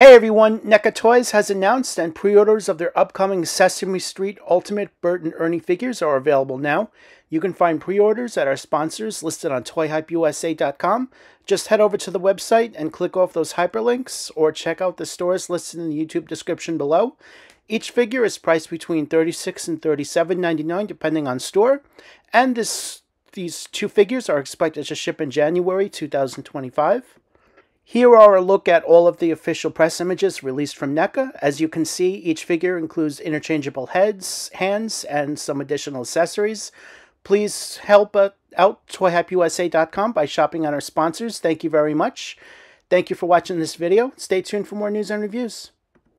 Hey everyone, NECA Toys has announced and pre-orders of their upcoming Sesame Street Ultimate Bert and Ernie figures are available now. You can find pre-orders at our sponsors listed on ToyHypeUSA.com. Just head over to the website and click off those hyperlinks or check out the stores listed in the YouTube description below. Each figure is priced between 36 and $37.99 depending on store. And this these two figures are expected to ship in January 2025. Here are a look at all of the official press images released from NECA. As you can see, each figure includes interchangeable heads, hands, and some additional accessories. Please help out ToyHypeUSA.com by shopping on our sponsors. Thank you very much. Thank you for watching this video. Stay tuned for more news and reviews.